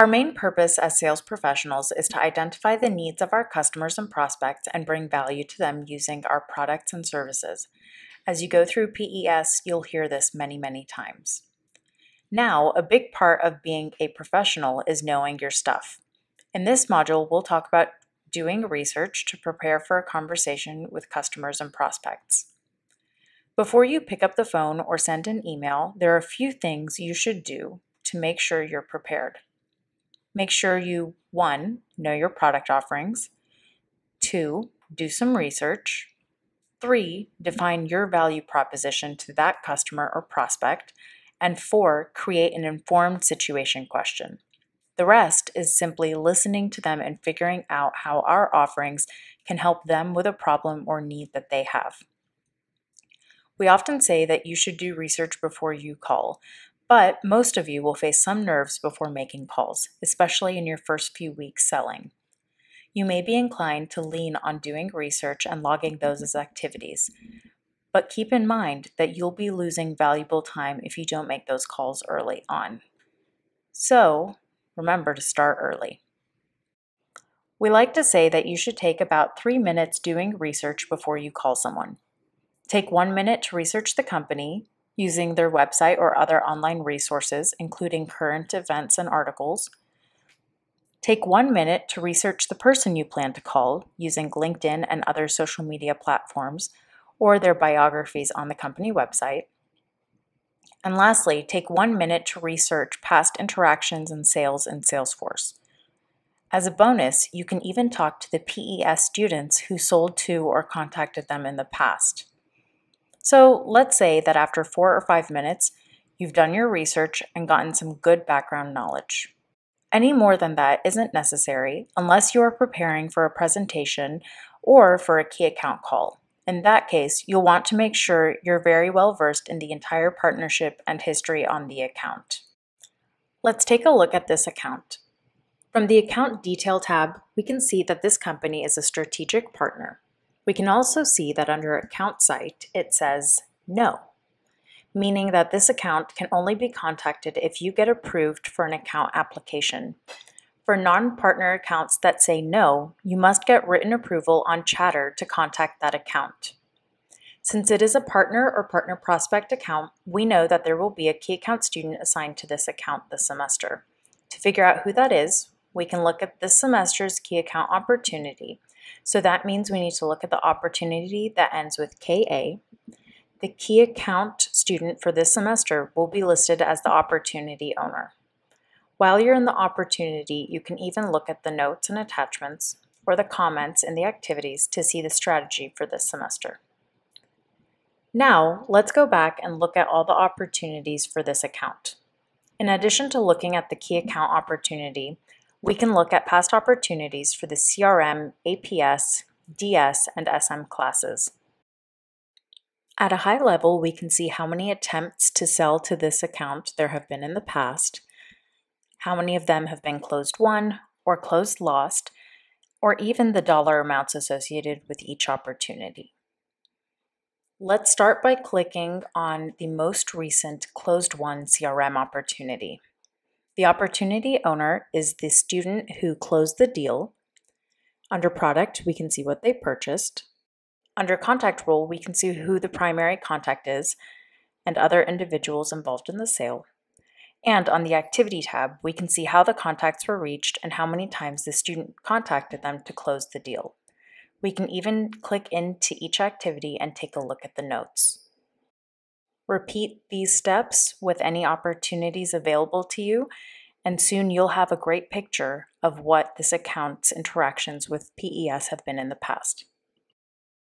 Our main purpose as sales professionals is to identify the needs of our customers and prospects and bring value to them using our products and services. As you go through PES, you'll hear this many, many times. Now, a big part of being a professional is knowing your stuff. In this module, we'll talk about doing research to prepare for a conversation with customers and prospects. Before you pick up the phone or send an email, there are a few things you should do to make sure you're prepared. Make sure you, one, know your product offerings, two, do some research, three, define your value proposition to that customer or prospect, and four, create an informed situation question. The rest is simply listening to them and figuring out how our offerings can help them with a problem or need that they have. We often say that you should do research before you call, but most of you will face some nerves before making calls, especially in your first few weeks selling. You may be inclined to lean on doing research and logging those as activities, but keep in mind that you'll be losing valuable time if you don't make those calls early on. So, remember to start early. We like to say that you should take about three minutes doing research before you call someone. Take one minute to research the company using their website or other online resources, including current events and articles. Take one minute to research the person you plan to call using LinkedIn and other social media platforms or their biographies on the company website. And lastly, take one minute to research past interactions and sales in Salesforce. As a bonus, you can even talk to the PES students who sold to or contacted them in the past. So let's say that after four or five minutes, you've done your research and gotten some good background knowledge. Any more than that isn't necessary unless you are preparing for a presentation or for a key account call. In that case, you'll want to make sure you're very well versed in the entire partnership and history on the account. Let's take a look at this account. From the Account Detail tab, we can see that this company is a strategic partner. We can also see that under Account Site, it says No, meaning that this account can only be contacted if you get approved for an account application. For non-partner accounts that say no, you must get written approval on Chatter to contact that account. Since it is a partner or partner prospect account, we know that there will be a key account student assigned to this account this semester. To figure out who that is, we can look at this semester's key account opportunity. So that means we need to look at the opportunity that ends with KA. The key account student for this semester will be listed as the opportunity owner. While you're in the opportunity, you can even look at the notes and attachments or the comments in the activities to see the strategy for this semester. Now, let's go back and look at all the opportunities for this account. In addition to looking at the key account opportunity, we can look at past opportunities for the CRM, APS, DS, and SM classes. At a high level, we can see how many attempts to sell to this account there have been in the past, how many of them have been closed won or closed lost, or even the dollar amounts associated with each opportunity. Let's start by clicking on the most recent closed won CRM opportunity. The opportunity owner is the student who closed the deal. Under product, we can see what they purchased. Under contact role, we can see who the primary contact is and other individuals involved in the sale. And on the Activity tab, we can see how the contacts were reached and how many times the student contacted them to close the deal. We can even click into each activity and take a look at the notes. Repeat these steps with any opportunities available to you, and soon you'll have a great picture of what this account's interactions with PES have been in the past.